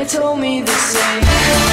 They told me the same.